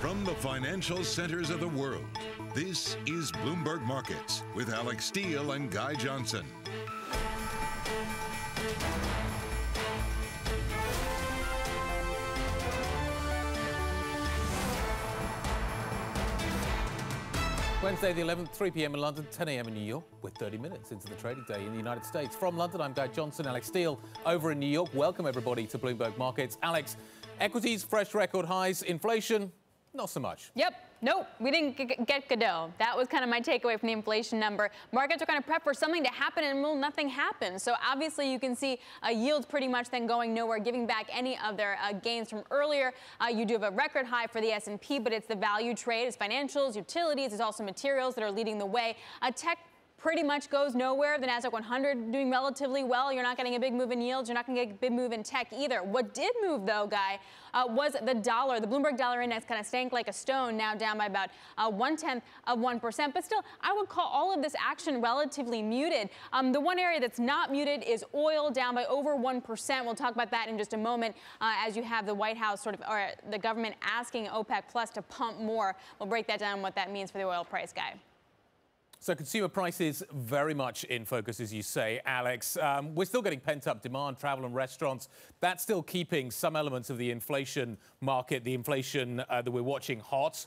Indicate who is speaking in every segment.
Speaker 1: From the financial centers of the world, this is Bloomberg Markets with Alix Steel and Guy Johnson.
Speaker 2: Wednesday, the 11th, 3 p.m. in London, 10 a.m. in New York. We're 30 minutes into the trading day in the United States. From London, I'm Guy Johnson, Alix Steel over in New York. Welcome, everybody, to Bloomberg Markets. Alix, equities, fresh record highs, inflation, not so much.
Speaker 3: Yep. Nope, we didn't get Godot. That was kind of my takeaway from the inflation number. Markets are kind of prep for something to happen and well, nothing happened. So obviously you can see uh, yields pretty much then going nowhere, giving back any of their uh, gains from earlier. Uh, you do have a record high for the S&P, but it's the value trade. It's financials, utilities. It's also materials that are leading the way. Tech pretty much goes nowhere. The Nasdaq 100 doing relatively well. You're not getting a big move in yields. You're not going to get a big move in tech either. What did move though, guy, uh, was the dollar. The Bloomberg Dollar Index kind of sank like a stone, now down by about uh, one tenth of one percent. But still, I would call all of this action relatively muted. Um, the one area that's not muted is oil, down by over one percent. We'll talk about that in just a moment, uh, as you have the White House sort of or the government asking OPEC Plus to pump more. We'll break that down what that means for the oil price, guy.
Speaker 2: So consumer prices very much in focus, as you say, Alix. Um, we're still getting pent-up demand, travel and restaurants. That's still keeping some elements of the inflation market, the inflation uh, that we're watching hot.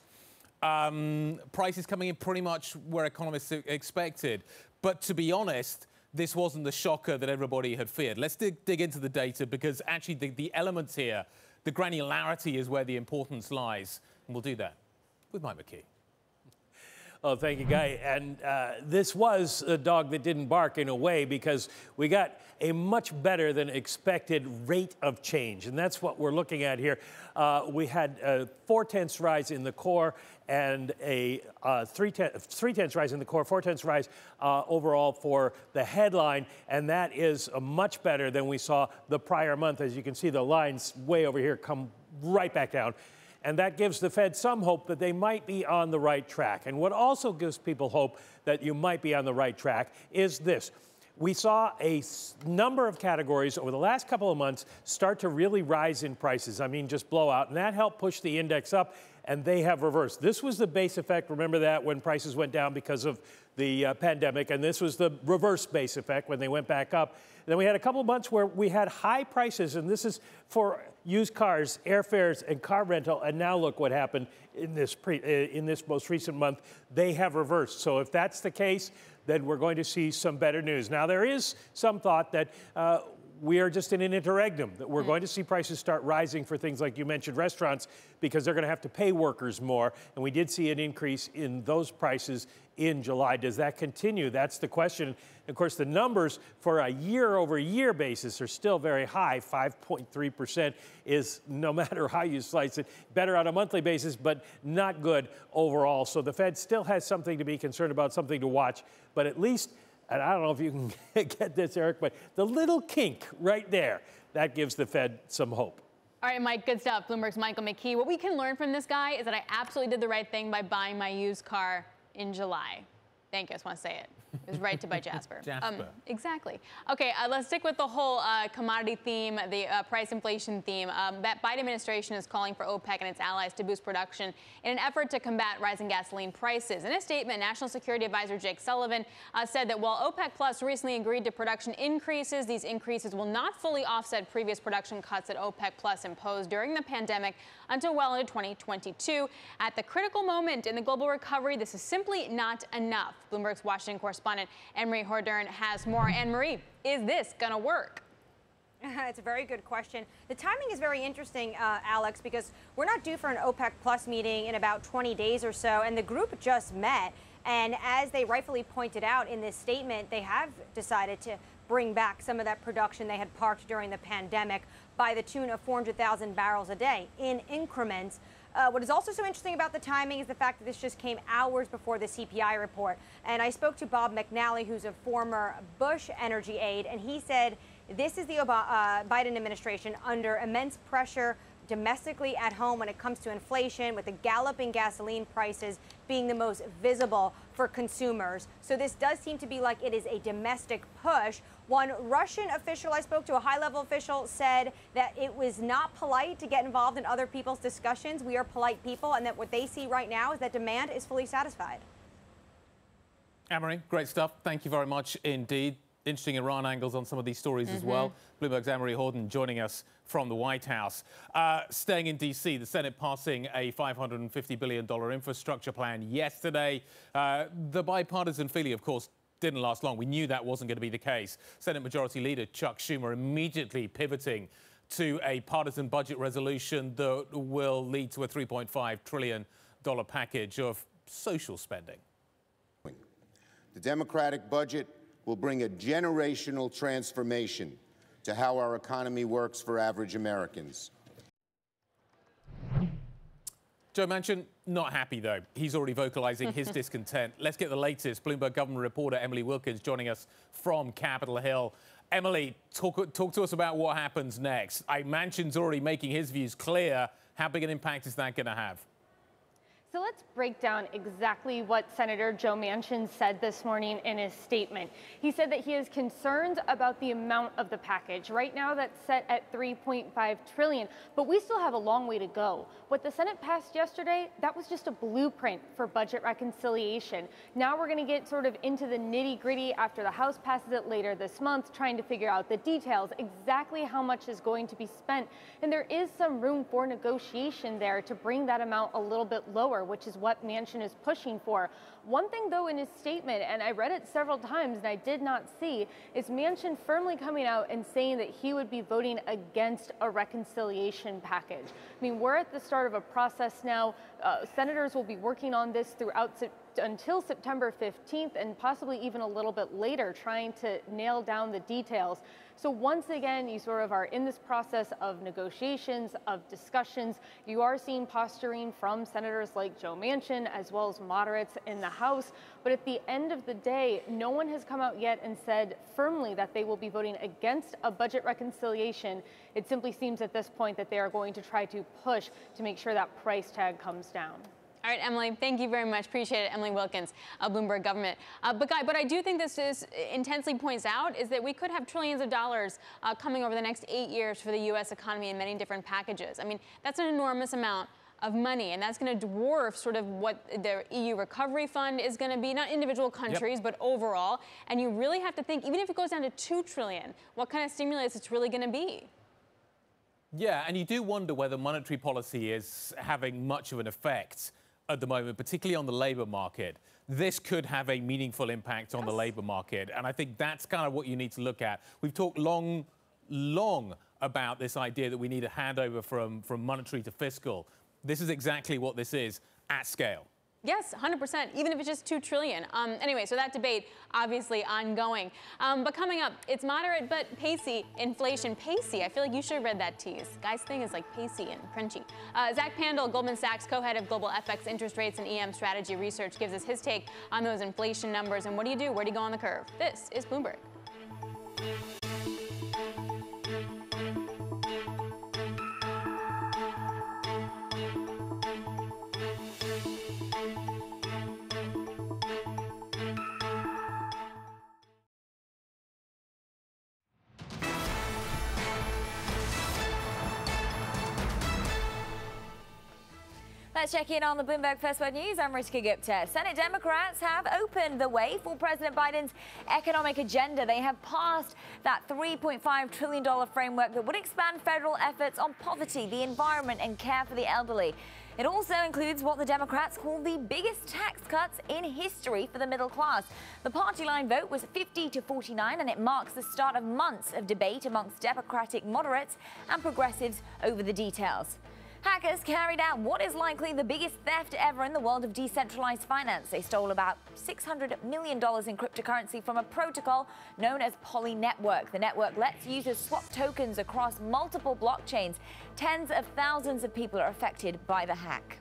Speaker 2: Um, prices coming in pretty much where economists expected. But to be honest, this wasn't the shocker that everybody had feared. Let's dig, dig into the data because actually the, the elements here, the granularity is where the importance lies. And we'll do that with Mike McKee.
Speaker 4: Oh, thank you, Guy. And uh, this was a dog that didn't bark in a way because we got a much better than expected rate of change. And that's what we're looking at here. Uh, we had a four tenths rise in the core and a uh, tenths rise in the core, four tenths rise uh, overall for the headline. And that is much better than we saw the prior month. As you can see, the lines way over here come right back down. And that gives the Fed some hope that they might be on the right track. And what also gives people hope that you might be on the right track is this. We saw a number of categories over the last couple of months start to really rise in prices. I mean, just blow out. And that helped push the index up, and they have reversed. This was the base effect. Remember that when prices went down because of the uh, pandemic. And this was the reverse base effect when they went back up. And then we had a couple of months where we had high prices, and this is for used cars, airfares, and car rental. And now look what happened in this pre, uh, in this most recent month. They have reversed. So if that's the case, then we're going to see some better news. Now there is some thought that. Uh, we are just in an interregnum that we're mm. going to see prices start rising for things like you mentioned restaurants because they're going to have to pay workers more and we did see an increase in those prices in July does that continue that's the question of course the numbers for a year over year basis are still very high 5.3% is no matter how you slice it better on a monthly basis but not good overall so the fed still has something to be concerned about something to watch but at least and I don't know if you can get this, Eric, but the little kink right there, that gives the Fed some hope.
Speaker 3: All right, Mike, good stuff. Bloomberg's Michael McKee. What we can learn from this guy is that I absolutely did the right thing by buying my used car in July. Thank you. I just want to say it. It was right to buy Jasper.
Speaker 2: Jasper. Um,
Speaker 3: exactly. Okay, uh, let's stick with the whole uh, commodity theme, the uh, price inflation theme. Um, that Biden administration is calling for OPEC and its allies to boost production in an effort to combat rising gasoline prices. In a statement, National Security Advisor Jake Sullivan uh, said that while OPEC Plus recently agreed to production increases, these increases will not fully offset previous production cuts that OPEC Plus imposed during the pandemic until well into 2022. At the critical moment in the global recovery, this is simply not enough. Bloomberg's Washington correspondent Annmarie Hordern has more. Annmarie, is this going to work?
Speaker 5: it's a very good question. The timing is very interesting, uh, Alix, because we're not due for an OPEC Plus meeting in about 20 days or so, and the group just met. And as they rightfully pointed out in this statement, they have decided to bring back some of that production they had parked during the pandemic by the tune of 400,000 barrels a day in increments. Uh, what is also so interesting about the timing is the fact that this just came hours before the CPI report. And I spoke to Bob McNally, who's a former Bush energy aide, and he said this is the uh, Biden administration under immense pressure domestically at home when it comes to inflation, with the galloping gasoline prices being the most visible for consumers. So this does seem to be like it is a domestic push. One Russian official I spoke to, a high level official, said that it was not polite to get involved in other people's discussions. We are polite people, and that what they see right now is that demand is fully satisfied.
Speaker 2: Annmarie, great stuff. Thank you very much indeed. Interesting Iran angles on some of these stories mm -hmm. as well. Mm-hmm. Bloomberg's Annmarie Hordern joining us from the White House. Uh, staying in D.C., the Senate passing a $550 billion infrastructure plan yesterday. Uh, the bipartisan feeling, of course, didn't last long. We knew that wasn't going to be the case. Senate Majority Leader Chuck Schumer immediately pivoting to a partisan budget resolution that will lead to a $3.5 trillion package of social spending.
Speaker 6: The Democratic budget will bring a generational transformation to how our economy works for average Americans.
Speaker 2: Joe Manchin, not happy though. He's already vocalizing his discontent. Let's get the latest. Bloomberg government reporter Emily Wilkins joining us from Capitol Hill. Emily, talk, talk to us about what happens next. I, Manchin's already making his views clear. How big an impact is that going to have?
Speaker 7: So let's break down exactly what Senator Joe Manchin said this morning in his statement. He said that he is concerned about the amount of the package. Right now that's set at 3.5 trillion, but we still have a long way to go. What the Senate passed yesterday, that was just a blueprint for budget reconciliation. Now we're going to get sort of into the nitty-gritty after the House passes it later this month, trying to figure out the details, exactly how much is going to be spent. And there is some room for negotiation there to bring that amount a little bit lower which is what Manchin is pushing for. One thing, though, in his statement, and I read it several times and I did not see, is Manchin firmly coming out and saying that he would be voting against a reconciliation package. I mean, we're at the start of a process now. Uh, senators will be working on this throughout until September 15th and possibly even a little bit later, trying to nail down the details. So once again, you sort of are in this process of negotiations, of discussions. You are seeing posturing from senators like Joe Manchin, as well as moderates in the House. But at the end of the day, no one has come out yet and said firmly that they will be voting against a budget reconciliation. It simply seems at this point that they are going to try to push to make sure that price tag comes down.
Speaker 3: All right, Emily, thank you very much. Appreciate it. Emily Wilkins, uh, Bloomberg Government. Uh, but, Guy, what I do think this is intensely points out is that we could have trillions of dollars uh, coming over the next eight years for the U.S. economy in many different packages. I mean, that's an enormous amount of money, and that's going to dwarf sort of what the EU recovery fund is going to be, not individual countries, yep. but overall. And you really have to think, even if it goes down to two trillion, what kind of stimulus it's really going to be.
Speaker 2: Yeah, and you do wonder whether monetary policy is having much of an effect at the moment, particularly on the labour market. This could have a meaningful impact on yes. the labour market. And I think that's kind of what you need to look at. We've talked long, long about this idea that we need a handover from, from monetary to fiscal. This is exactly what this is at scale.
Speaker 3: Yes, 100%, even if it's just 2 trillion. Um, anyway, so that debate obviously ongoing. Um, but coming up, it's moderate but pacey inflation. Pacey, I feel like you should have read that tease. Guy's thing is like pacey and crunchy. Uh, Zach Pandl, Goldman Sachs co-head of global FX interest rates and EM strategy research, gives us his take on those inflation numbers and what do you do? Where do you go on the curve? This is Bloomberg.
Speaker 8: Let's check in on the Bloomberg First Word News. I'm Ritika Gupta. Senate Democrats have opened the way for President Biden's economic agenda. They have passed that $3.5 trillion framework that would expand federal efforts on poverty, the environment, and care for the elderly. It also includes what the Democrats call the biggest tax cuts in history for the middle class. The party line vote was 50 to 49, and it marks the start of months of debate amongst Democratic moderates and progressives over the details. Hackers carried out what is likely the biggest theft ever in the world of decentralized finance. They stole about $600 million in cryptocurrency from a protocol known as Poly Network. The network lets users swap tokens across multiple blockchains. Tens of thousands of people are affected by the hack.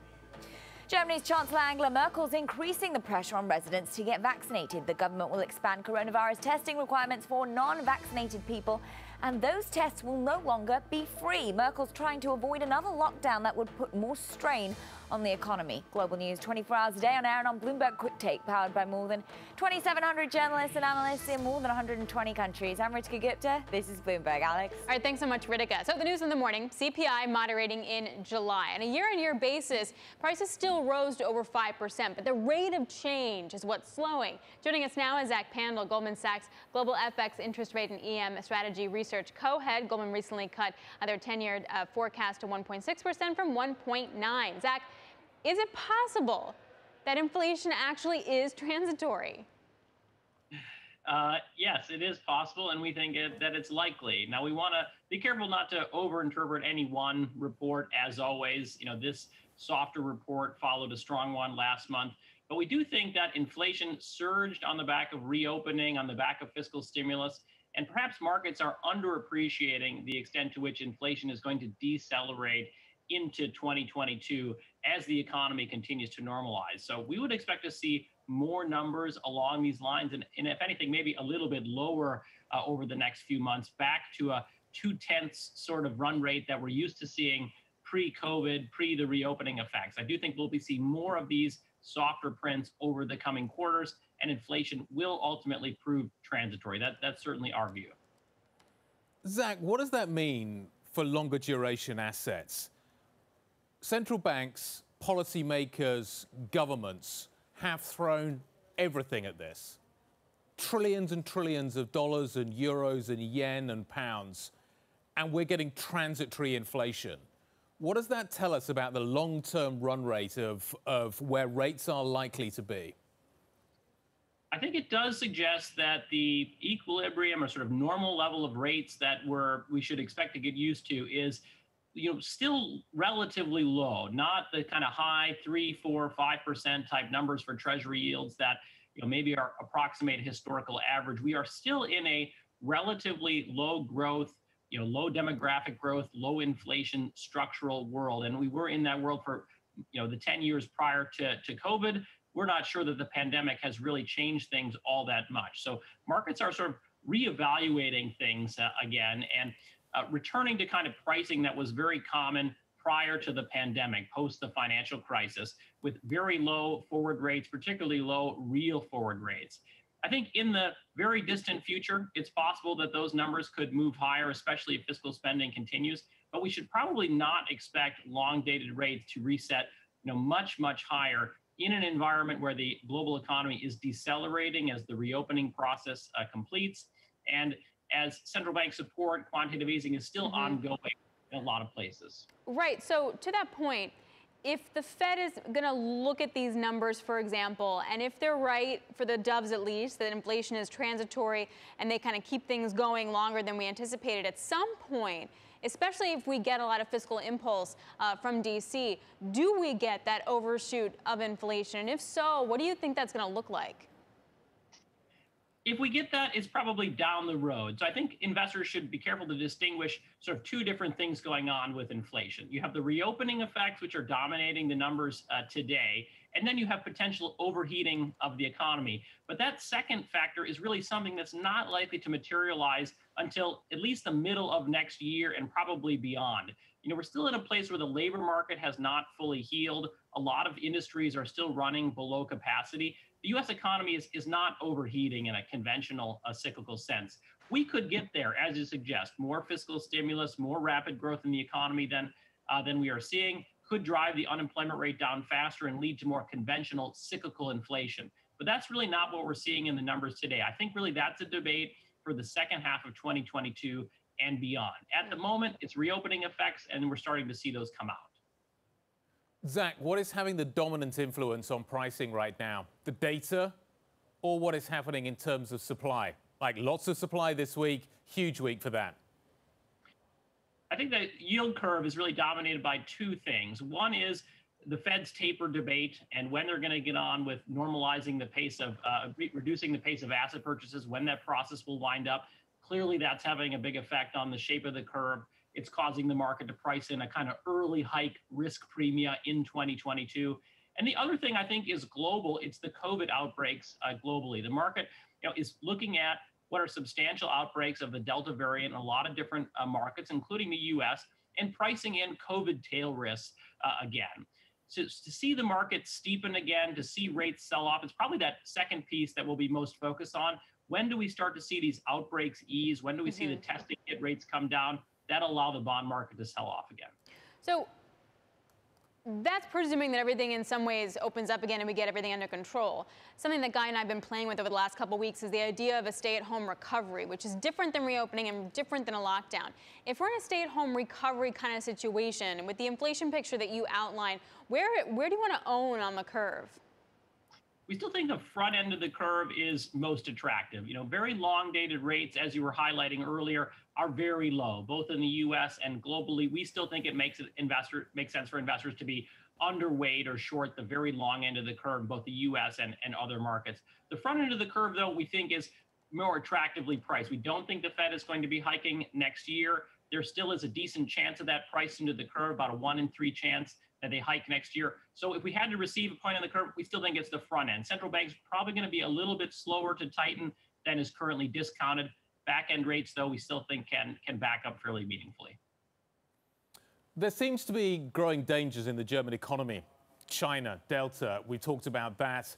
Speaker 8: Germany's Chancellor Angela Merkel is increasing the pressure on residents to get vaccinated. The government will expand coronavirus testing requirements for non vaccinated people and those tests will no longer be free. Merkel's trying to avoid another lockdown that would put more strain on the economy. Global News 24 hours a day on air and on Bloomberg Quick Take, powered by more than 2,700 journalists and analysts in more than 120 countries. I'm Ritika Gupta. This is Bloomberg. Alix.
Speaker 3: All right, thanks so much, Ritika. So the news in the morning, CPI moderating in July. On a year-on-year basis, prices still rose to over 5%, but the rate of change is what's slowing. Joining us now is Zach Pandl, Goldman Sachs Global FX Interest Rate and EM Strategy Research co-head. Goldman recently cut their 10-year uh, forecast to 1.6% from 1.9. Zach, is it possible that inflation actually is transitory?
Speaker 9: Uh, yes, it is possible, and we think it, that it's likely. Now, we want to be careful not to overinterpret any one report. As always, you know, this softer report followed a strong one last month. But we do think that inflation surged on the back of reopening, on the back of fiscal stimulus, and perhaps markets are underappreciating the extent to which inflation is going to decelerate into 2022 as the economy continues to normalize. So we would expect to see more numbers along these lines, and, and if anything, maybe a little bit lower uh, over the next few months, back to a two tenths sort of run rate that we're used to seeing pre COVID, pre the reopening effects. I do think we'll be seeing more of these softer prints over the coming quarters, and inflation will ultimately prove transitory. That, that's certainly our view.
Speaker 2: Zach, what does that mean for longer duration assets? Central banks, policymakers, governments have thrown everything at this. Trillions and trillions of dollars and euros and yen and pounds, and we're getting transitory inflation. What does that tell us about the long term run rate of, of where rates are likely to be?
Speaker 9: I think it does suggest that the equilibrium or sort of normal level of rates that we're, we should expect to get used to is you know, still relatively low, not the kind of high three, four, five percent type numbers for Treasury yields that you know maybe are approximate historical average. We are still in a relatively low growth, you know, low demographic growth, low inflation structural world, and we were in that world for you know the 10 years prior to, to COVID. We're not sure that the pandemic has really changed things all that much. So markets are sort of reevaluating things uh, again, and uh, returning to kind of pricing that was very common prior to the pandemic, post the financial crisis, with very low forward rates, particularly low real forward rates. I think in the very distant future, it's possible that those numbers could move higher, especially if fiscal spending continues. But we should probably not expect long dated rates to reset you know, much, much higher in an environment where the global economy is decelerating as the reopening process uh, completes. And as central bank support, quantitative easing is still mm-hmm. ongoing in a lot of places.
Speaker 3: Right. So, to that point, if the Fed is going to look at these numbers, for example, and if they're right for the doves at least, that inflation is transitory and they kind of keep things going longer than we anticipated, at some point, especially if we get a lot of fiscal impulse uh, from DC, do we get that overshoot of inflation? And if so, what do you think that's going to look like?
Speaker 9: If we get that, it's probably down the road. So I think investors should be careful to distinguish sort of two different things going on with inflation. You have the reopening effects, which are dominating the numbers uh, today, and then you have potential overheating of the economy. But that second factor is really something that's not likely to materialize until at least the middle of next year and probably beyond. You know, we're still in a place where the labor market has not fully healed. A lot of industries are still running below capacity the US economy is, is not overheating in a conventional cyclical sense. We could get there, as you suggest, more fiscal stimulus, more rapid growth in the economy than, uh, than we are seeing could drive the unemployment rate down faster and lead to more conventional cyclical inflation. But that's really not what we're seeing in the numbers today. I think really that's a debate for the second half of 2022 and beyond. At the moment, it's reopening effects, and we're starting to see those come out.
Speaker 2: Zach, what is having the dominant influence on pricing right now? The data or what is happening in terms of supply? Like lots of supply this week, huge week for that.
Speaker 9: I think the yield curve is really dominated by two things. One is the Fed's taper debate and when they're going to get on with normalizing the pace of uh, re- reducing the pace of asset purchases, when that process will wind up. Clearly, that's having a big effect on the shape of the curve it's causing the market to price in a kind of early hike risk premia in 2022. And the other thing I think is global. It's the COVID outbreaks uh, globally. The market you know, is looking at what are substantial outbreaks of the Delta variant in a lot of different uh, markets, including the US, and pricing in COVID tail risks uh, again. So to see the market steepen again, to see rates sell off, it's probably that second piece that we'll be most focused on. When do we start to see these outbreaks ease? When do we mm-hmm. see the mm-hmm. testing hit rates come down? That'll allow the bond market to sell off again.
Speaker 3: So that's presuming that everything in some ways opens up again and we get everything under control. Something that Guy and I have been playing with over the last couple weeks is the idea of a stay-at-home recovery, which is different than reopening and different than a lockdown. If we're in a stay-at-home recovery kind of situation, with the inflation picture that you outlined, where, where do you want to own on the curve?
Speaker 9: we still think the front end of the curve is most attractive. You know, very long dated rates, as you were highlighting earlier, are very low, both in the U.S. and globally. We still think it makes it investor makes sense for investors to be underweight or short the very long end of the curve, both the U.S. and, and other markets. The front end of the curve, though, we think is more attractively priced. We don't think the Fed is going to be hiking next year. There still is a decent chance of that priced into the curve, about a one in three chance that they hike next year. So if we had to receive a point on the curve, we still think it's the front end. Central banks probably going to be a little bit slower to tighten than is currently discounted. Back end rates, though, we still think can can back up fairly meaningfully.
Speaker 2: There seems to be growing dangers in the German economy. China, Delta, we talked about that.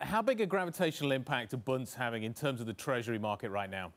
Speaker 2: How big a gravitational impact are Bunds having in terms of the treasury market right now?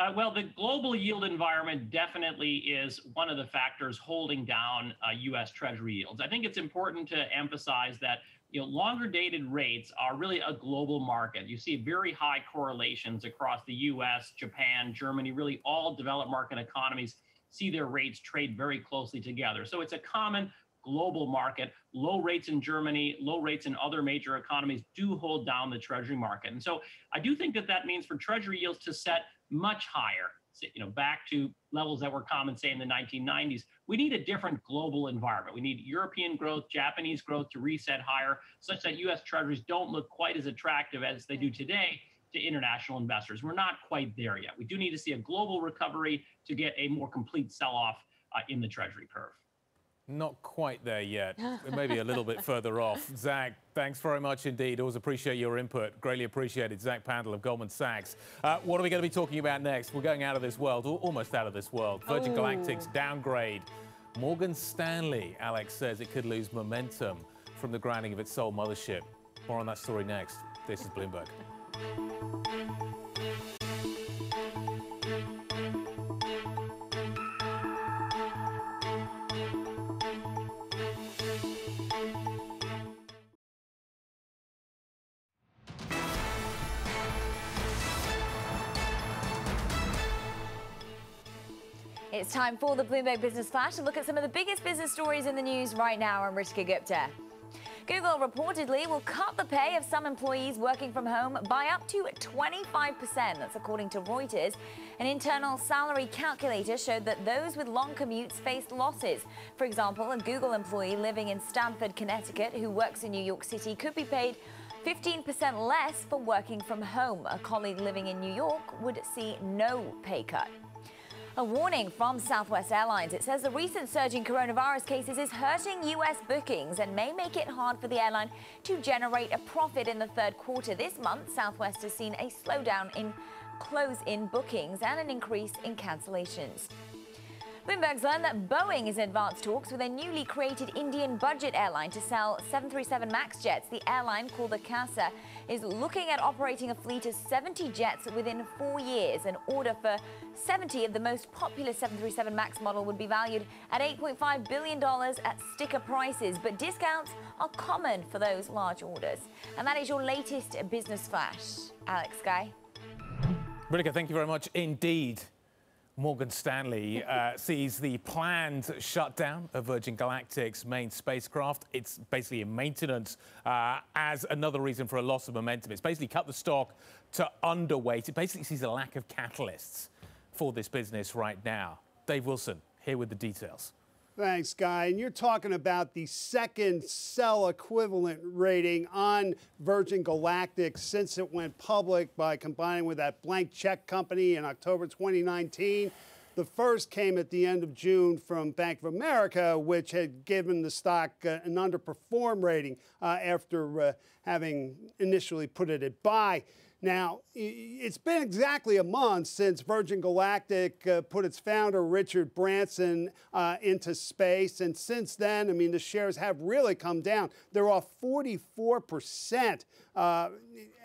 Speaker 9: Uh, well, the global yield environment definitely is one of the factors holding down uh, U.S. Treasury yields. I think it's important to emphasize that you know longer dated rates are really a global market. You see very high correlations across the U.S., Japan, Germany, really all developed market economies see their rates trade very closely together. So it's a common global market. Low rates in Germany, low rates in other major economies do hold down the treasury market. And so I do think that that means for treasury yields to set much higher, you know, back to levels that were common, say, in the 1990s. We need a different global environment. We need European growth, Japanese growth to reset higher, such that U.S. treasuries don't look quite as attractive as they do today to international investors. We're not quite there yet. We do need to see a global recovery to get a more complete sell-off uh, in the treasury curve.
Speaker 2: Not quite there yet. Maybe a little bit further off. Zach, thanks very much indeed. Always appreciate your input. Greatly appreciated. Zach Pandl of Goldman Sachs. Uh, what are we going to be talking about next? We're going out of this world, almost out of this world. Virgin oh. Galactic's downgrade. Morgan Stanley, Alex says it could lose momentum from the grounding of its sole mothership. More on that story next. This is Bloomberg.
Speaker 8: Time for the Bloomberg Business Flash to look at some of the biggest business stories in the news right now. I'm Ritika Gupta. Google reportedly will cut the pay of some employees working from home by up to 25%. That's according to Reuters. An internal salary calculator showed that those with long commutes faced losses. For example, a Google employee living in Stamford, Connecticut, who works in New York City, could be paid 15% less for working from home. A colleague living in New York would see no pay cut. A warning from Southwest Airlines. It says the recent surge in coronavirus cases is hurting U.S. bookings and may make it hard for the airline to generate a profit in the third quarter. This month, Southwest has seen a slowdown in close-in bookings and an increase in cancellations. Bloomberg's learned that Boeing is in advanced talks with a newly created Indian budget airline to sell 737 MAX jets. The airline, called the Akasa, is looking at operating a fleet of 70 jets within four years. An order for 70 of the most popular 737 MAX model would be valued at $8.5 billion at sticker prices, but discounts are common for those large orders. And that is your latest business flash. Alix Guy.
Speaker 2: Ritika, thank you very much indeed. Morgan Stanley uh, sees the planned shutdown of Virgin Galactic's main spacecraft. It's basically in maintenance uh, as another reason for a loss of momentum. It's basically cut the stock to underweight. It basically sees a lack of catalysts for this business right now. Dave Wilson, here with the details.
Speaker 10: Thanks, Guy. And you're talking about the second sell equivalent rating on Virgin Galactic since it went public by combining with that blank check company in October 2019. The first came at the end of June from Bank of America, which had given the stock uh, an underperform rating uh, after uh, having initially put it at buy. Now, it's been exactly a month since Virgin Galactic uh, put its founder, Richard Branson, uh, into space. And since then, I mean, the shares have really come down. They're off 44%. Uh,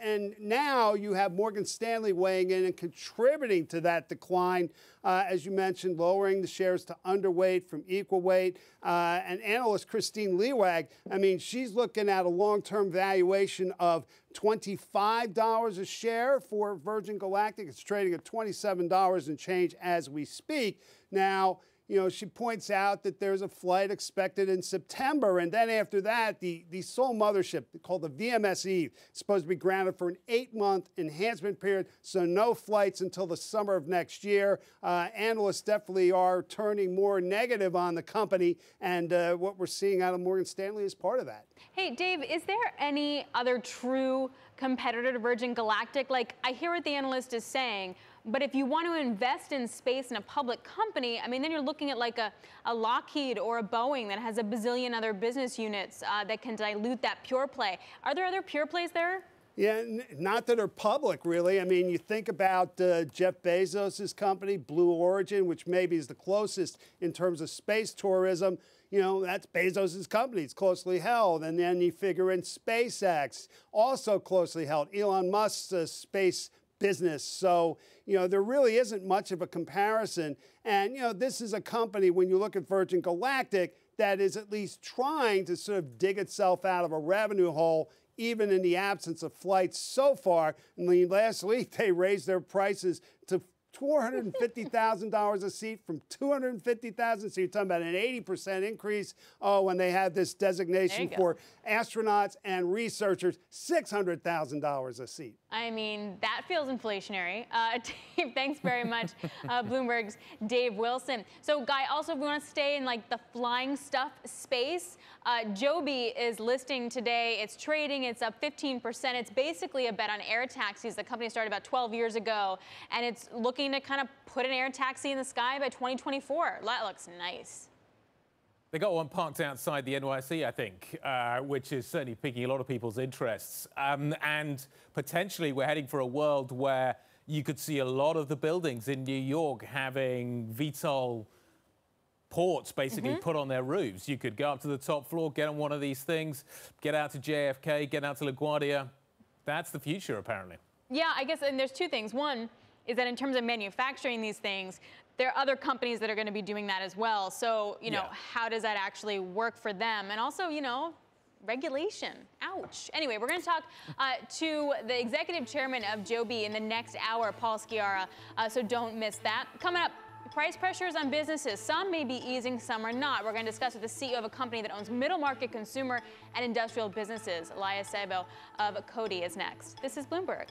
Speaker 10: and now you have Morgan Stanley weighing in and contributing to that decline. Uh, as you mentioned, lowering the shares to underweight from equal weight. Uh, and analyst Kristine Liwag, I mean, she's looking at a long term valuation of $25 a share for Virgin Galactic. It's trading at $27 and change as we speak. Now, you know, she points out that there's a flight expected in September. And then after that, the, the sole mothership called the VMS Eve is supposed to be grounded for an eight month enhancement period. So no flights until the summer of next year. Uh, analysts definitely are turning more negative on the company. And uh, what we're seeing out of Morgan Stanley is part of that.
Speaker 3: Hey, Dave, is there any other true competitor to Virgin Galactic? Like, I hear what the analyst is saying, but if you want to invest in space in a public company, I mean, then you're looking at like a, a Lockheed or a Boeing that has a bazillion other business units uh, that can dilute that pure play. Are there other pure plays there?
Speaker 10: Yeah, not that are public, really. I mean, you think about uh, Jeff Bezos' company, Blue Origin, which maybe is the closest in terms of space tourism. You know, that's Bezos' company. It's closely held. And then you figure in SpaceX, also closely held. Elon Musk's uh, space business. So, you know, there really isn't much of a comparison. And, you know, this is a company, when you look at Virgin Galactic, that is at least trying to sort of dig itself out of a revenue hole, even in the absence of flights so far. And last week, they raised their prices to $450,000 a seat from 250,000. So you're talking about an 80% increase. Oh, when they had this designation for astronauts and researchers, $600,000 a seat.
Speaker 3: I mean, that feels inflationary. Uh, Dave, thanks very much, uh, Bloomberg's Dave Wilson. So, Guy, also, if we want to stay in like the flying stuff space, uh, Joby is listing today. It's trading. It's up 15%. It's basically a bet on air taxis. The company started about 12 years ago, and it's looking to kind of put an air taxi in the sky by 2024. That looks nice.
Speaker 2: They got one parked outside the NYSE, I think, uh, which is certainly piquing a lot of people's interests. Um, and potentially, we're heading for a world where you could see a lot of the buildings in New York having VTOL ports basically mm -hmm. put on their roofs. You could go up to the top floor, get on one of these things, get out to JFK, get out to LaGuardia. That's the future, apparently.
Speaker 3: Yeah, I guess, and there's two things. One is that in terms of manufacturing these things, there are other companies that are going to be doing that as well. So, you know, yeah. how does that actually work for them? And also, you know, regulation. Ouch. Anyway, we're going to talk uh, to the executive chairman of Joby in the next hour, Paul Sciarra. Uh, so don't miss that. Coming up, price pressures on businesses. Some may be easing, some are not. We're going to discuss with the CEO of a company that owns middle market consumer and industrial businesses. Elias Sabo of CODI is next. This is Bloomberg.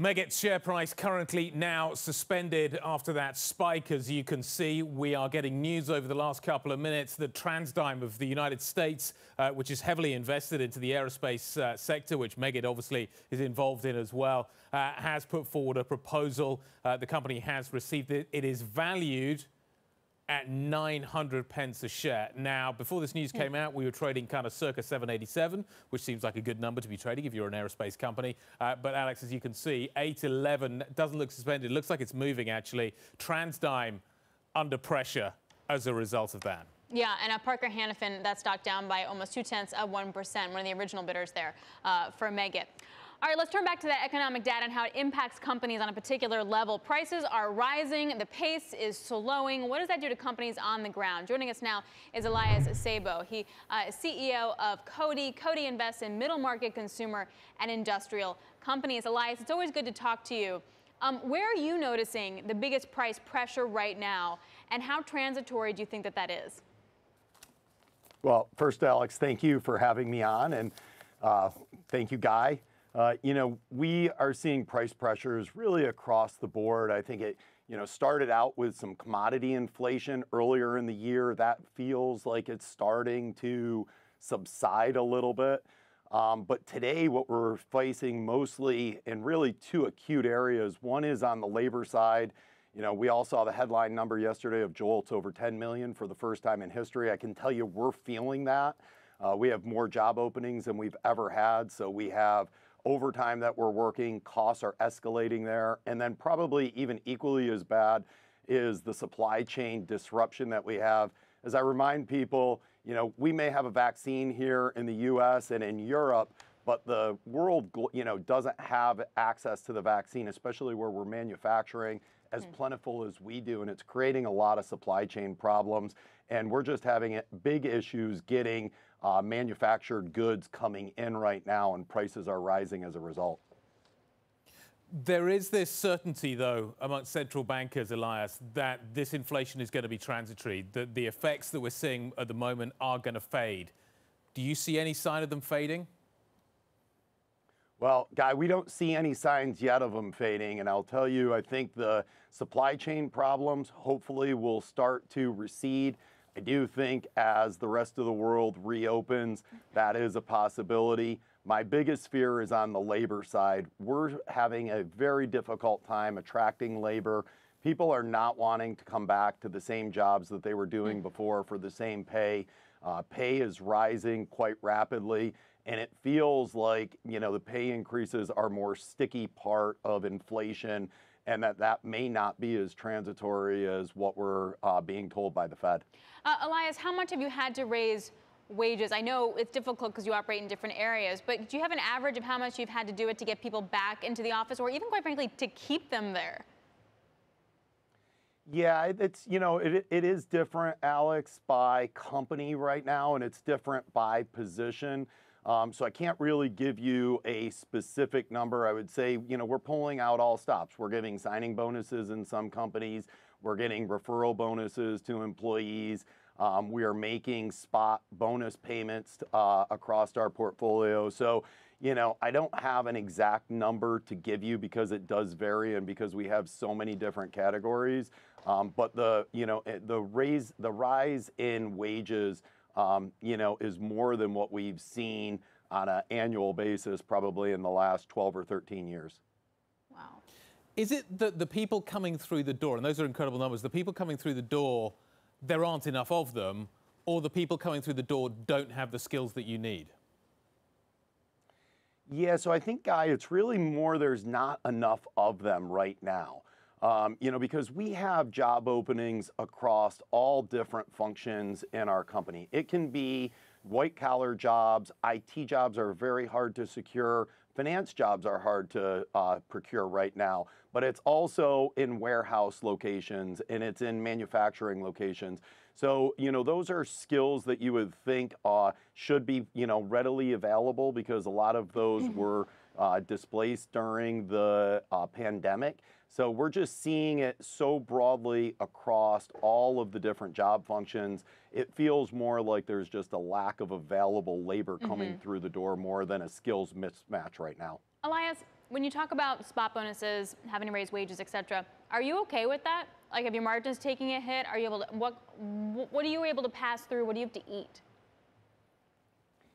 Speaker 2: Meggitt's share price currently now suspended after that spike. As you can see, we are getting news over the last couple of minutes that TransDigm of the United States, uh, which is heavily invested into the aerospace uh, sector, which Meggitt obviously is involved in as well, uh, has put forward a proposal. Uh, the company has received it. It is valued at 900 pence a share. Now, before this news came out, we were trading kind of circa 787, which seems like a good number to be trading if you're an aerospace company. Uh, but Alix, as you can see, 811 doesn't look suspended. It looks like it's moving actually. TransDigm under pressure as a result of that.
Speaker 3: Yeah, and at Parker Hannifin, that stock down by almost two tenths of 1%, one of the original bidders there uh, for Meggitt. All right, let's turn back to that economic data and how it impacts companies on a particular level. Prices are rising, the pace is slowing. What does that do to companies on the ground? Joining us now is Elias Sabo. He uh, is CEO of CODI. CODI invests in middle market consumer and industrial companies. Elias, it's always good to talk to you. Um, where are you noticing the biggest price pressure right now, and how transitory do you think that that is?
Speaker 11: Well, first, Alix, thank you for having me on, and uh, thank you, Guy. Uh, you know, we are seeing price pressures really across the board. I think it, you know, started out with some commodity inflation earlier in the year. That feels like it's starting to subside a little bit. Um, but today, what we're facing mostly in really two acute areas. One is on the labor side. You know, we all saw the headline number yesterday of JOLTS over 10 million for the first time in history. I can tell you we're feeling that. Uh, we have more job openings than we've ever had. So we have overtime that we're working, costs are escalating there. And then, probably even equally as bad, is the supply chain disruption that we have. As I remind people, you know, we may have a vaccine here in the US and in Europe, but the world, you know, doesn't have access to the vaccine, especially where we're manufacturing as mm. plentiful as we do, and it's creating a lot of supply chain problems. And we're just having big issues getting uh, manufactured goods coming in right now, and prices are rising as a result.
Speaker 2: There is this certainty, though, amongst central bankers, Elias, that this inflation is going to be transitory, that the effects that we're seeing at the moment are going to fade. Do you see any sign of them fading?
Speaker 11: Well, Guy, we don't see any signs yet of them fading. And I'll tell you, I think the supply chain problems hopefully will start to recede. I do think as the rest of the world reopens, that is a possibility. My biggest fear is on the labor side. We're having a very difficult time attracting labor. People are not wanting to come back to the same jobs that they were doing before for the same pay. Uh, pay is rising quite rapidly, and it feels like you know the pay increases are more sticky part of inflation and that that may not be as transitory as what we're uh, being told by the Fed.
Speaker 3: Uh, Elias, how much have you had to raise wages? I know it's difficult because you operate in different areas, but do you have an average of how much you've had to do it to get people back into the office or even, quite frankly, to keep them there?
Speaker 11: Yeah, it's, you know, it, it is different, Alix, by company right now, and it's different by position. Um, so I can't really give you a specific number. I would say, you know, we're pulling out all stops. We're giving signing bonuses in some companies. We're getting referral bonuses to employees. Um, we are making spot bonus payments uh, across our portfolio. So, you know, I don't have an exact number to give you because it does vary and because we have so many different categories. Um, but the, you know, eh, the raise, the rise in wages um, you know, is more than what we've seen on an annual basis probably in the last 12 or 13 years.
Speaker 3: Wow.
Speaker 2: Is it that the people coming through the door, and those are incredible numbers, the people coming through the door, there aren't enough of them, or the people coming through the door don't have the skills that you need?
Speaker 11: Yeah, so I think, Guy, it's really more there's not enough of them right now. Um, you know, because we have job openings across all different functions in our company. It can be white collar jobs, IT jobs are very hard to secure, finance jobs are hard to uh, procure right now, but it's also in warehouse locations and it's in manufacturing locations. So, you know, those are skills that you would think uh, should be, you know, readily available because a lot of those mm-hmm. were uh, displaced during the uh, pandemic. So we're just seeing it so broadly across all of the different job functions. It feels more like there's just a lack of available labor coming mm-hmm. through the door more than a skills mismatch right now.
Speaker 3: Elias, when you talk about spot bonuses, having to raise wages, et cetera, are you okay with that? Like, have your margins taking a hit? Are you able to, what, what are you able to pass through? What do you have to eat?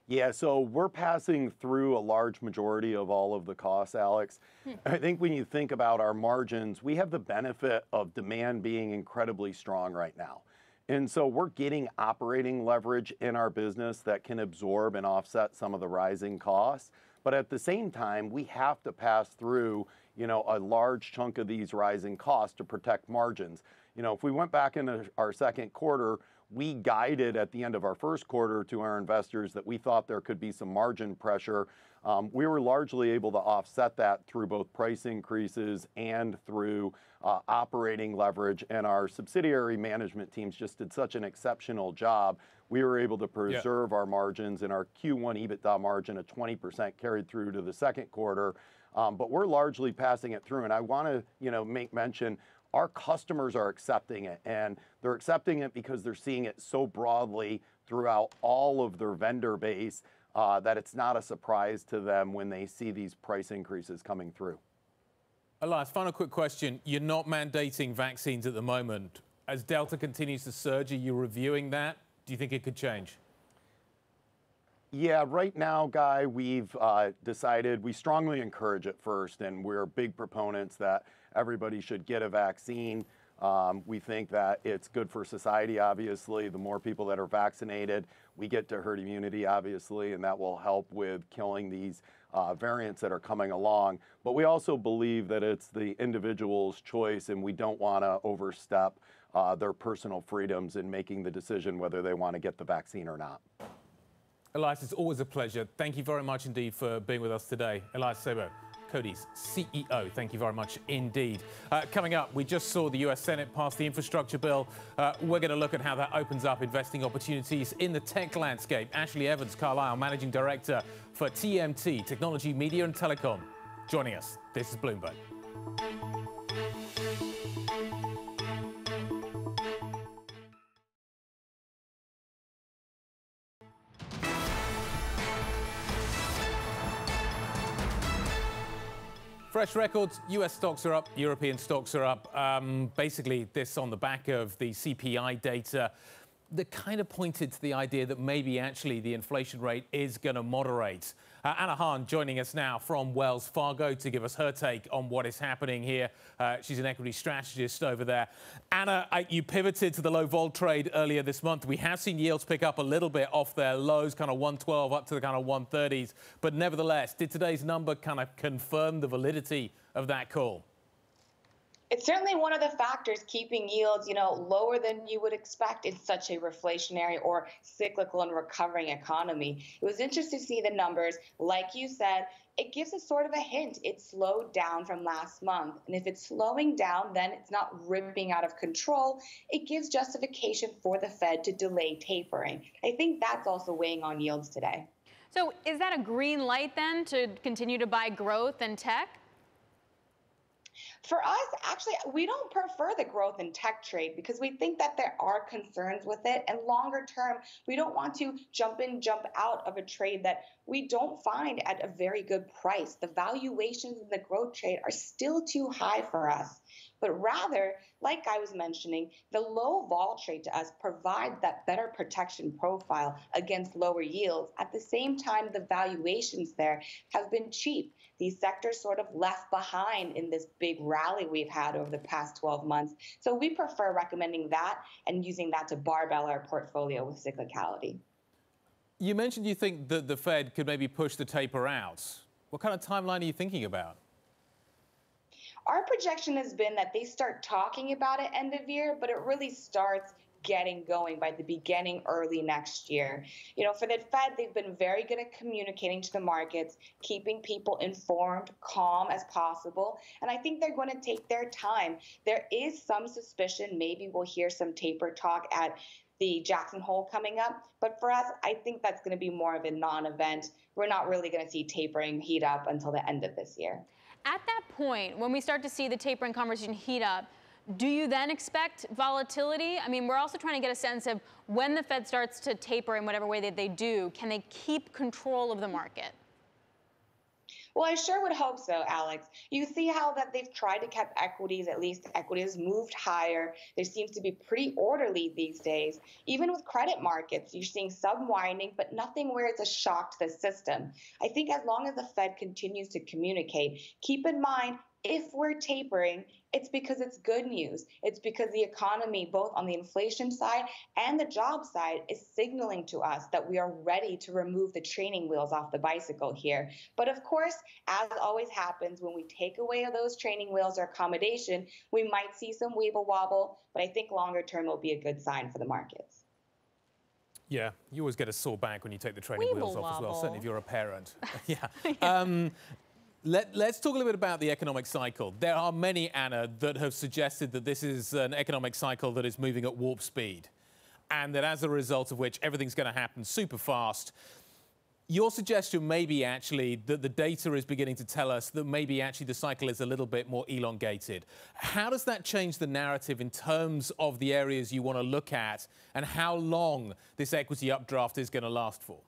Speaker 11: Yeah, so we're passing through a large majority of all of the costs, Alix. Hmm. I think when you think about our margins, we have the benefit of demand being incredibly strong right now. And so we're getting operating leverage in our business that can absorb and offset some of the rising costs. But at the same time, we have to pass through, you know, a large chunk of these rising costs to protect margins. You know, if we went back into our second quarter, we guided at the end of our first quarter to our investors that we thought there could be some margin pressure. Um, we were largely able to offset that through both price increases and through uh, operating leverage. And our subsidiary management teams just did such an exceptional job. We were able to preserve yeah. our margins, and our Q1 EBITDA margin of 20% carried through to the second quarter. Um, but we're largely passing it through. And I want to, you know, make mention our customers are accepting it and they're accepting it because they're seeing it so broadly throughout all of their vendor base uh, that it's not a surprise to them when they see these price increases coming through.
Speaker 2: Elias, final quick question. You're not mandating vaccines at the moment. As Delta continues to surge, are you reviewing that? Do you think it could change?
Speaker 11: Yeah, right now, Guy, we've uh, decided we strongly encourage it first, and we're big proponents that everybody should get a vaccine. Um, we think that it's good for society, obviously. The more people that are vaccinated, we get to herd immunity, obviously, and that will help with killing these uh, variants that are coming along. But we also believe that it's the individual's choice, and we don't want to overstep uh, their personal freedoms in making the decision whether they want to get the vaccine or not.
Speaker 2: Elias, it's always a pleasure. Thank you very much indeed for being with us today. Elias Sabo, CODI's CEO. Thank you very much indeed. Uh, coming up, we just saw the US Senate pass the infrastructure bill. Uh, we're going to look at how that opens up investing opportunities in the tech landscape. Ashley Evans Carlisle, Managing Director for TMT, Technology, Media and Telecom, joining us. This is Bloomberg. Fresh records, US stocks are up, European stocks are up. Um, basically, this on the back of the CPI data that kind of pointed to the idea that maybe actually the inflation rate is going to moderate. Uh, Anna Han joining us now from Wells Fargo to give us her take on what is happening here. Uh, she's an equity strategist over there. Anna, I, you pivoted to the low vol trade earlier this month. We have seen yields pick up a little bit off their lows, kind of 112 up to the kind of 130s. But nevertheless, did today's number kind of confirm the validity of that call?
Speaker 12: It's certainly one of the factors keeping yields, you know, lower than you would expect in such a reflationary or cyclical and recovering economy. It was interesting to see the numbers. Like you said, it gives us sort of a hint. It slowed down from last month. And if it's slowing down, then it's not ripping out of control. It gives justification for the Fed to delay tapering. I think that's also weighing on yields today.
Speaker 3: So is that a green light then to continue to buy growth and tech?
Speaker 12: For us, actually, we don't prefer the growth in tech trade because we think that there are concerns with it. And longer term, we don't want to jump in, jump out of a trade that we don't find at a very good price. The valuations in the growth trade are still too high for us. But rather, like I was mentioning, the low vol trade to us provides that better protection profile against lower yields. At the same time, the valuations there have been cheap these sectors sort of left behind in this big rally we've had over the past 12 months. So we prefer recommending that and using that to barbell our portfolio with cyclicality.
Speaker 2: You mentioned you think that the Fed could maybe push the taper out. What kind of timeline are you thinking about?
Speaker 12: Our projection has been that they start talking about it end of year, but it really starts getting going by the beginning early next year. You know, for the Fed, they've been very good at communicating to the markets, keeping people informed, calm as possible. And I think they're going to take their time. There is some suspicion, maybe we'll hear some taper talk at the Jackson Hole coming up. But for us, I think that's going to be more of a non event. We're not really going to see tapering heat up until the end of this year.
Speaker 3: At that point, when we start to see the tapering conversation heat up, do you then expect volatility? I mean, we're also trying to get a sense of when the Fed starts to taper in whatever way that they do, can they keep control of the market?
Speaker 12: Well, I sure would hope so, Alix. You see how that they've tried to keep equities, at least equities moved higher. There seems to be pretty orderly these days. Even with credit markets, you're seeing some winding, but nothing where it's a shock to the system. I think as long as the Fed continues to communicate, keep in mind if we're tapering, it's because it's good news. It's because the economy, both on the inflation side and the job side, is signaling to us that we are ready to remove the training wheels off the bicycle here. But of course, as always happens, when we take away those training wheels or accommodation, we might see some weeble wobble, but I think longer term will be a good sign for the markets.
Speaker 2: Yeah, you always get a sore back when you take the training Weeble wheels off wobble. as well, certainly if you're a parent. yeah. yeah. Um, let, us talk a little bit about the economic cycle. There are many, Anna, that have suggested that this is an economic cycle that is moving at warp speed, and that as a result of which everything's going to happen super fast. Your suggestion may be actually that the data is beginning to tell us that maybe actually the cycle is a little bit more elongated. How does that change the narrative in terms of the areas you want to look at and how long this equity updraft is going to last for?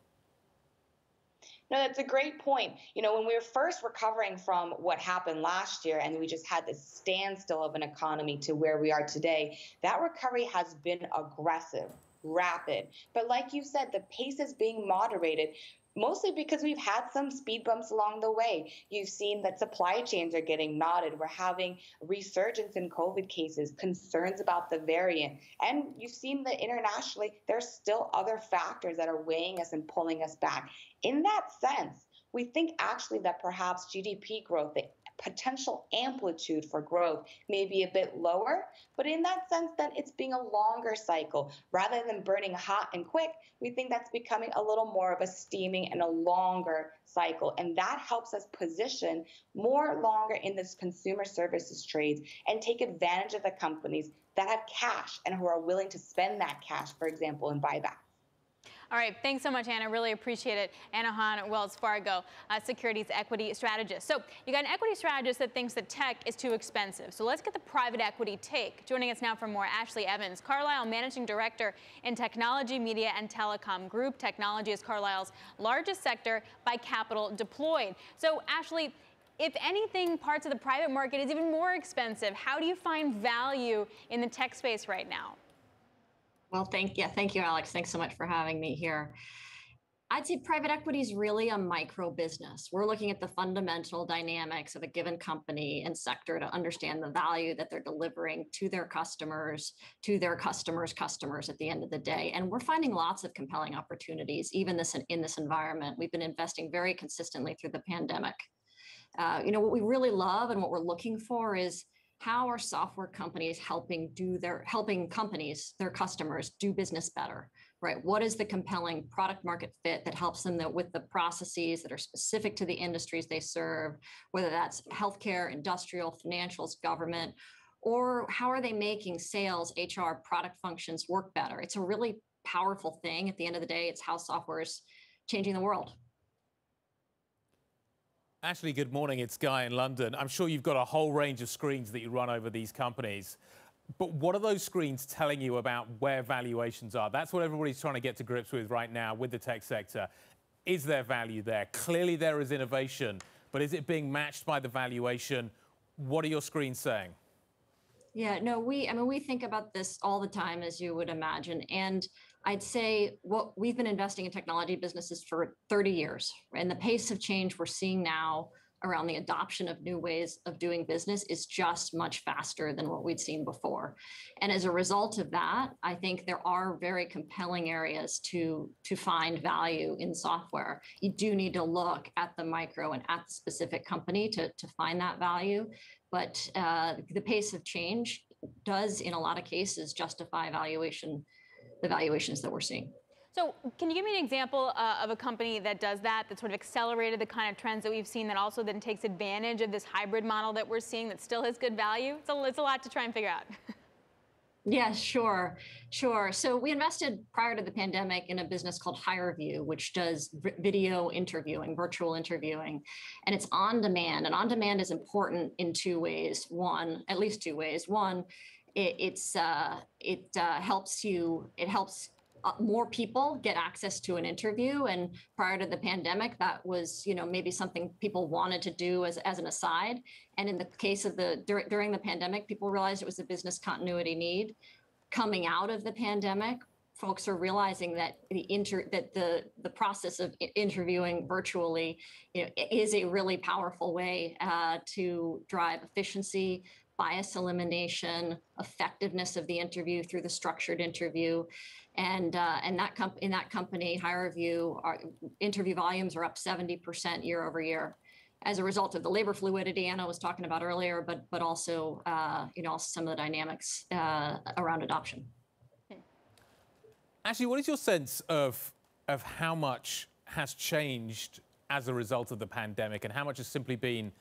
Speaker 12: No, that's a great point. You know, when we were first recovering from what happened last year and we just had this standstill of an economy to where we are today, that recovery has been aggressive rapid. But like you said, the pace is being moderated mostly because we've had some speed bumps along the way. You've seen that supply chains are getting knotted. We're having resurgence in COVID cases, concerns about the variant. And you've seen that internationally, there's still other factors that are weighing us and pulling us back. In that sense, we think actually that perhaps GDP growth, the potential amplitude for growth may be a bit lower, but in that sense, then it's being a longer cycle. Rather than burning hot and quick, we think that's becoming a little more of a steaming and a longer cycle. And that helps us position more longer in this consumer services trades and take advantage of the companies that have cash and who are willing to spend that cash, for example, in buybacks.
Speaker 3: All right, thanks so much, Anna. Really appreciate it. Anna Han, Wells Fargo, uh, Securities Equity Strategist. So you got an equity strategist that thinks that tech is too expensive. So let's get the private equity take. Joining us now for more, Ashley Evans, Carlyle Managing Director in Technology, Media, and Telecom Group. Technology is Carlyle's largest sector by capital deployed. So Ashley, if anything, parts of the private market is even more expensive. How do you find value in the tech space right now?
Speaker 13: Well, thank yeah, thank you, Alix. Thanks so much for having me here. I'd say private equity is really a micro business. We're looking at the fundamental dynamics of a given company and sector to understand the value that they're delivering to their customers, to their customers' customers at the end of the day. And we're finding lots of compelling opportunities, even this in this environment. We've been investing very consistently through the pandemic. Uh, you know what we really love and what we're looking for is how are software companies helping do their helping companies their customers do business better right? What is the compelling product market fit that helps them that with the processes that are specific to the industries they serve whether that's healthcare industrial financials government or how are they making sales hr product functions work better? It's a really powerful thing. At the end of the day it's how software is changing the world
Speaker 2: Ashley, good morning. It's Guy in London. I'm sure you've got a whole range of screens that you run over these companies. But what are those screens telling you about where valuations are? That's what everybody's trying to get to grips with right now with the tech sector. Is there value there? Clearly, there is innovation, but is it being matched by the valuation? What are your screens saying?
Speaker 13: Yeah, no, we, I mean, we think about this all the time, as you would imagine. And I'd say what we've been investing in technology businesses for 30 years, and the pace of change we're seeing now around the adoption of new ways of doing business is just much faster than what we'd seen before. And as a result of that, I think there are very compelling areas to, to find value in software. You do need to look at the micro and at the specific company to, to find that value. But uh, the pace of change does, in a lot of cases, justify valuation the valuations that we're seeing.
Speaker 3: So, can you give me an example uh, of a company that does that, that sort of accelerated the kind of trends that we've seen, that also then takes advantage of this hybrid model that we're seeing that still has good value? It's a, it's a lot to try and figure out.
Speaker 13: Yeah, sure, sure. So we invested prior to the pandemic in a business called HireVue, which does video interviewing, virtual interviewing, and it's on demand. And on demand is important in two ways. One, at least two ways. One, it, it's uh, it uh, helps you it helps uh, more people get access to an interview. And prior to the pandemic that was you know maybe something people wanted to do as, as an aside. And in the case of the dur- during the pandemic people realized it was a business continuity need. Coming out of the pandemic folks are realizing that the inter that the the process of interviewing virtually you know is a really powerful way uh, to drive efficiency bias elimination, effectiveness of the interview through the structured interview. And, uh, and that comp- in that company, HireVue, our interview volumes are up 70% year over year as a result of the labor fluidity Anna was talking about earlier, but, but also, uh, you know, some of the dynamics uh, around adoption.
Speaker 2: Actually, what is your sense of, of how much has changed as a result of the pandemic and how much has simply been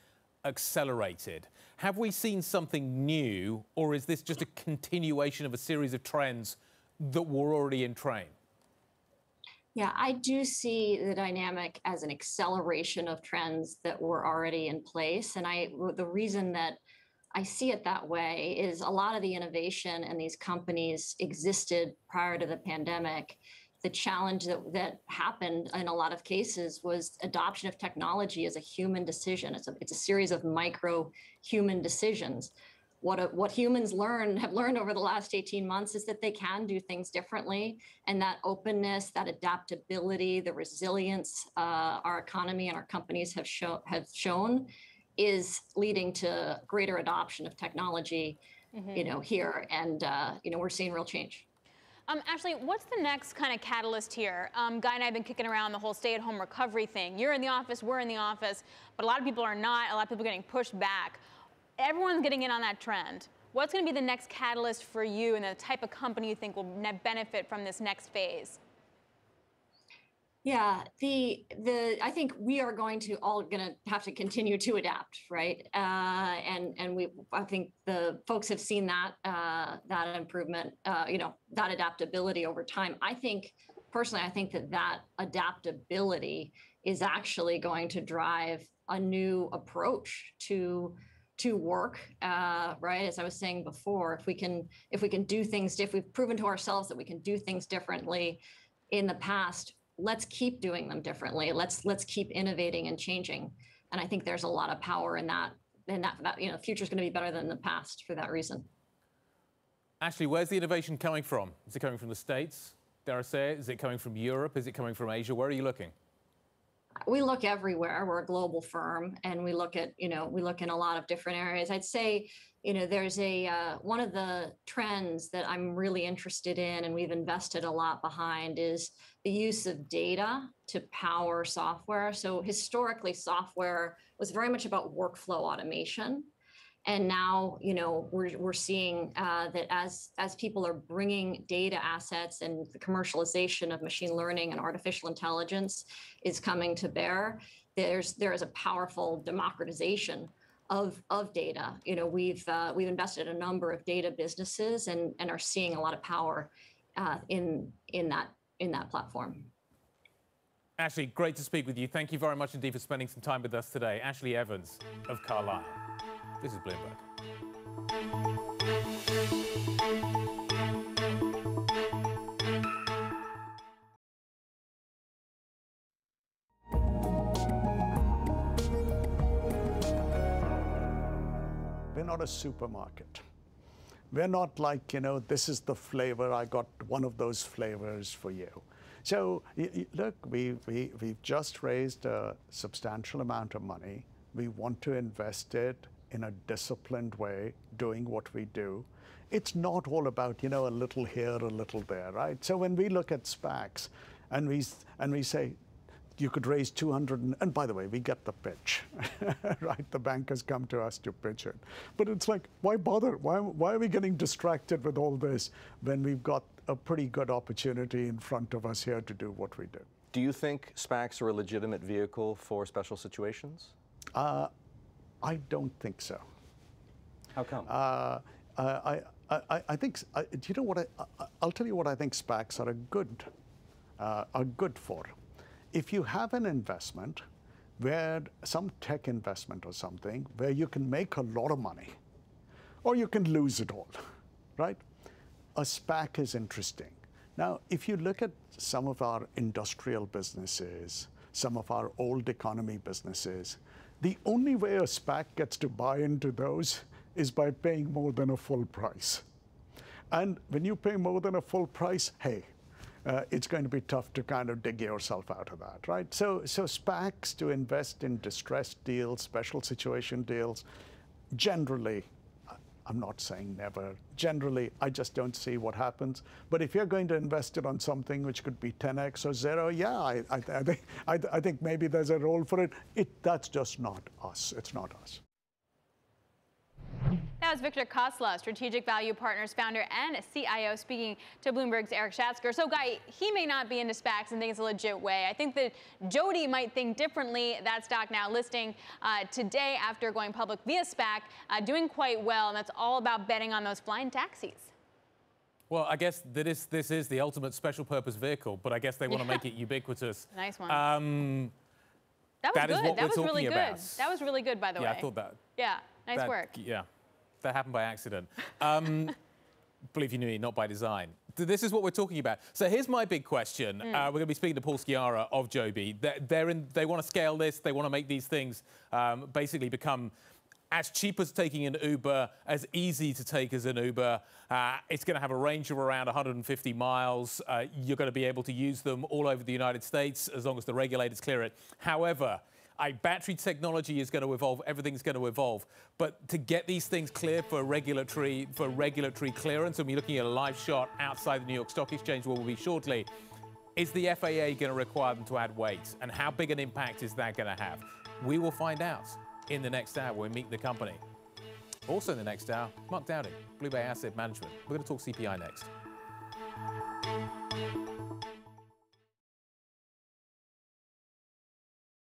Speaker 2: accelerated. Have we seen something new, or is this just a continuation of a series of trends that were already in train?
Speaker 13: Yeah, I do see the dynamic as an acceleration of trends that were already in place. And I the reason that I see it that way is a lot of the innovation and these companies existed prior to the pandemic the challenge that, that happened in a lot of cases was adoption of technology as a human decision. It's a, it's a series of micro human decisions. what, what humans learn have learned over the last 18 months is that they can do things differently and that openness that adaptability the resilience uh, our economy and our companies have, show, have shown is leading to greater adoption of technology mm-hmm. you know here and uh, you know we're seeing real change
Speaker 3: um, Ashley, what's the next kind of catalyst here? Um, Guy and I have been kicking around the whole stay-at-home recovery thing. You're in the office, we're in the office, but a lot of people are not. A lot of people are getting pushed back everyone's getting in on that trend. What's going to be the next catalyst for you and the type of company you think will benefit from this next phase?
Speaker 13: Yeah, the the I think we are going to all going to have to continue to adapt, right? Uh, and and we I think the folks have seen that uh, that improvement, uh, you know, that adaptability over time. I think personally, I think that that adaptability is actually going to drive a new approach to to work uh, right as i was saying before if we can if we can do things if we've proven to ourselves that we can do things differently in the past let's keep doing them differently. Let's let's keep innovating and changing. And i think there's a lot of power in that and that, that you know future is going to be better than the past for that reason.
Speaker 2: Ashley where's the innovation coming from? Is it coming from the states dare i say it? Is it coming from europe? Is it coming from asia? Where are you looking
Speaker 13: we look everywhere. We're a global firm, and we look at you know we look in a lot of different areas. I'd say you know there's a uh, one of the trends that I'm really interested in, and we've invested a lot behind is the use of data to power software. So historically, software was very much about workflow automation and now you know we're, we're seeing uh, that as as people are bringing data assets and the commercialization of machine learning and artificial intelligence is coming to bear there's there is a powerful democratization of of data you know we've uh, we've invested a number of data businesses and and are seeing a lot of power uh, in in that in that platform
Speaker 2: Ashley, great to speak with you. Thank you very much indeed for spending some time with us today. Ashley Evans of Carlyle. This is Bloomberg.
Speaker 14: We're not a supermarket. We're not like, you know, this is the flavor, I got one of those flavors for you. So, look, we, we, we've just raised a substantial amount of money. We want to invest it in a disciplined way, doing what we do. It's not all about, you know, a little here, a little there, right? So when we look at SPACs and we, and we say, you could raise 200, and, and by the way, we get the pitch, right? The bankers come to us to pitch it. But it's like, why bother? Why, why are we getting distracted with all this when we've got a pretty good opportunity in front of us here to do what we do?
Speaker 15: Do you think SPACs are a legitimate vehicle for special situations?
Speaker 14: Uh, I don't think so.
Speaker 15: How come?
Speaker 14: Uh, I, I, I think, I, do you know what I, I'll tell you what I think SPACs are a good, uh, are good for. If you have an investment where some tech investment or something where you can make a lot of money or you can lose it all, right? A SPAC is interesting. Now, if you look at some of our industrial businesses, some of our old economy businesses, the only way a SPAC gets to buy into those is by paying more than a full price. And when you pay more than a full price, hey, uh, it's going to be tough to kind of dig yourself out of that, right? So, so SPACs to invest in distressed deals, special situation deals, generally I'm not saying never. Generally, I just don't see what happens. But if you're going to invest it on something which could be 10x or zero, yeah, I, I, I think, I, I, think maybe there's a role for it. it. That's just not us. It's not us.
Speaker 3: That was Victor Khosla, Strategic Value Partners founder and CIO, speaking to Bloomberg's Eric Schatzker. So, Guy, he may not be into SPACs and think it's a legit way. I think that Joby might think differently. That stock now listing uh, today after going public via SPAC, uh, doing quite well, and that's all about betting on those flying taxis.
Speaker 2: Well, I guess that is, this is the ultimate special purpose vehicle, but I guess they want to make it ubiquitous.
Speaker 3: Nice one.
Speaker 2: Um,
Speaker 3: that was
Speaker 2: that
Speaker 3: good. that was really
Speaker 2: about.
Speaker 3: good. That was really good, by the
Speaker 2: yeah,
Speaker 3: way.
Speaker 2: Yeah, I thought that.
Speaker 3: Yeah, nice
Speaker 2: that,
Speaker 3: work.
Speaker 2: Yeah that happened by accident. Um, believe you me, not by design. This is what we're talking about. So here's my big question. Mm. Uh, we're going to be speaking to Paul Sciarra of Joby. They're, they're in, they want to scale this. They want to make these things um, basically become as cheap as taking an Uber, as easy to take as an Uber. Uh, it's going to have a range of around 150 miles. Uh, you're going to be able to use them all over the United States as long as the regulators clear it. However, I, battery technology is going to evolve. Everything's going to evolve. But to get these things clear for regulatory for regulatory clearance, and we're looking at a live shot outside the New York Stock Exchange, where we'll be shortly. Is the FAA going to require them to add weight? And how big an impact is that going to have? We will find out in the next hour when we meet the company. Also in the next hour, Mark Dowding, BlueBay Asset Management. We're going to talk CPI next.